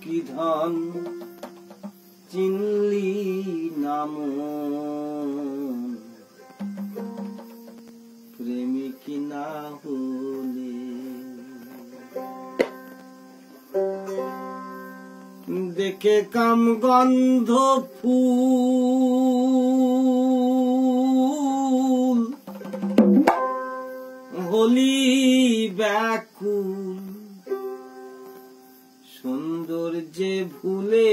কি ধন চিনলি নাম? প্রেমিক না হলে? দেখে কাম গন্ধ ফুল। হলি ব্যাকুল। সৌন্দর্যে ভুলে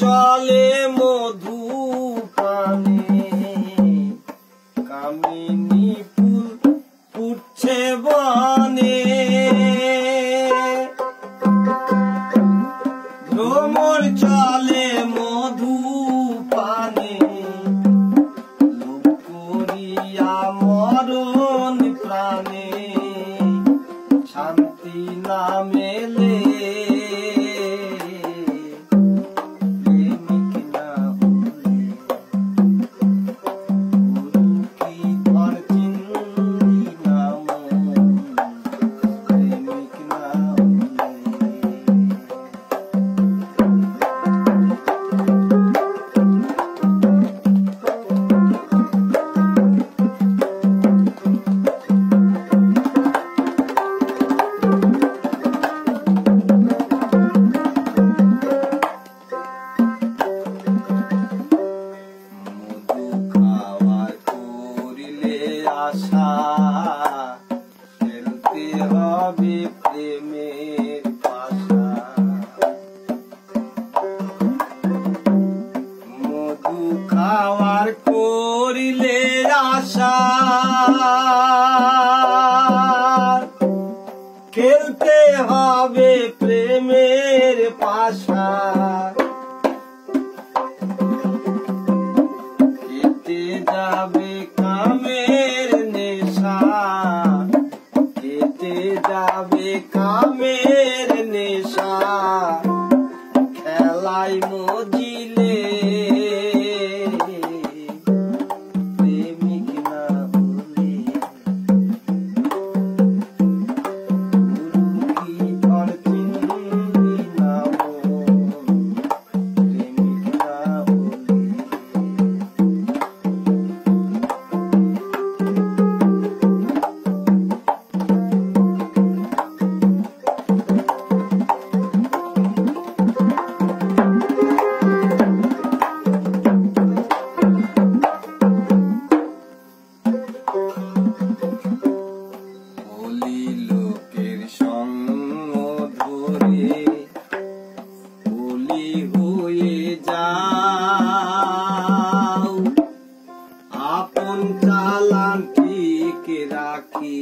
চলে মধু পানে কামিনী ফুল ফুটছে বনে। ভ্রমর চলে মধু পানে করিয়া মরণ প্রাণে। শান্তি না আশা হবে প্রেমের পাশা মধু খাওয়ার করিলে আশা। খেলতে হবে প্রেমের পাশা যাবে কামের নেশা খেলাই মজিলে ঠিক রাখি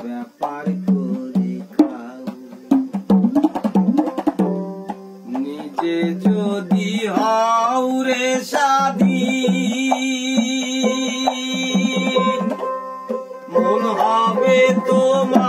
ব্যাপার করে খাও নিজে যদি হও রে সাধী মন হবে তোমার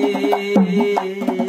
yeah.